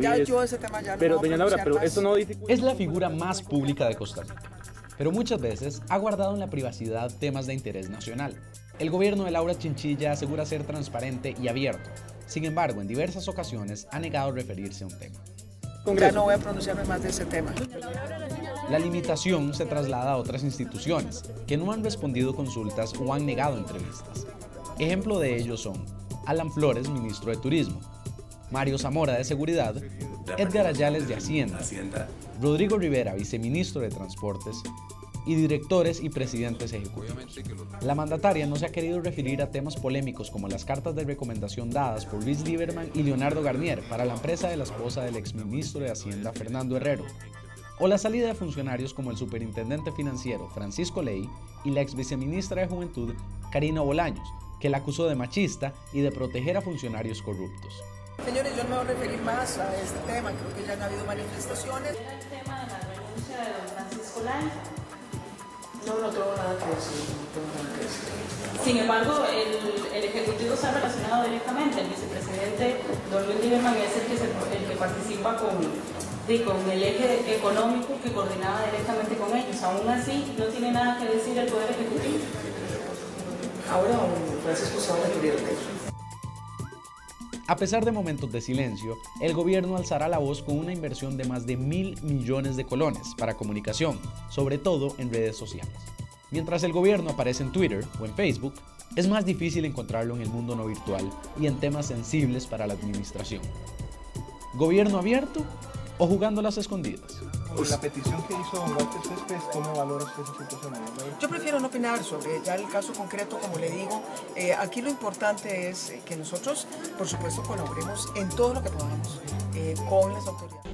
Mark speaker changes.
Speaker 1: ya yo ese tema ya no
Speaker 2: Pero, doña Laura, pero esto no dificulta.
Speaker 3: Es la figura más pública de Costa Rica, pero muchas veces ha guardado en la privacidad temas de interés nacional. El gobierno de Laura Chinchilla asegura ser transparente y abierto. Sin embargo, en diversas ocasiones ha negado referirse a un tema.
Speaker 1: Ya
Speaker 2: Congreso.
Speaker 1: no voy a pronunciarme más de ese tema.
Speaker 3: La limitación se traslada a otras instituciones que no han respondido consultas o han negado entrevistas. Ejemplo de ello son Alan Flores, ministro de Turismo, Mario Zamora de Seguridad, Edgar Ayales de Hacienda, Rodrigo Rivera, viceministro de Transportes, y directores y presidentes ejecutivos. La mandataria no se ha querido referir a temas polémicos como las cartas de recomendación dadas por Luis Lieberman y Leonardo Garnier para la empresa de la esposa del exministro de Hacienda Fernando Herrero, o la salida de funcionarios como el superintendente financiero Francisco Ley y la ex viceministra de Juventud Karina Bolaños, que la acusó de machista y de proteger a funcionarios corruptos.
Speaker 1: Señores, yo no me voy a referir más a este tema. Creo que ya han habido manifestaciones.
Speaker 4: el tema de la renuncia de don Francisco Lai.
Speaker 1: No, no tengo nada que decir. No tengo nada que decir.
Speaker 4: Sin embargo, el, el Ejecutivo está relacionado directamente. El vicepresidente, don Luis Lieberman, es el que, se- el que participa con, sí, con el eje económico que coordinaba directamente con ellos. Aún así, no tiene nada que decir el Poder Ejecutivo.
Speaker 1: Ahora don Francisco se va a
Speaker 3: pesar de momentos de silencio, el gobierno alzará la voz con una inversión de más de mil millones de colones para comunicación, sobre todo en redes sociales. Mientras el gobierno aparece en Twitter o en Facebook, es más difícil encontrarlo en el mundo no virtual y en temas sensibles para la administración. ¿Gobierno abierto o jugando las escondidas?
Speaker 5: La petición que hizo Walter Céspedes, ¿cómo valora usted esa situación?
Speaker 1: Yo prefiero no opinar sobre ya el caso concreto, como le digo. Eh, aquí lo importante es eh, que nosotros, por supuesto, colaboremos en todo lo que podamos eh, con las autoridades.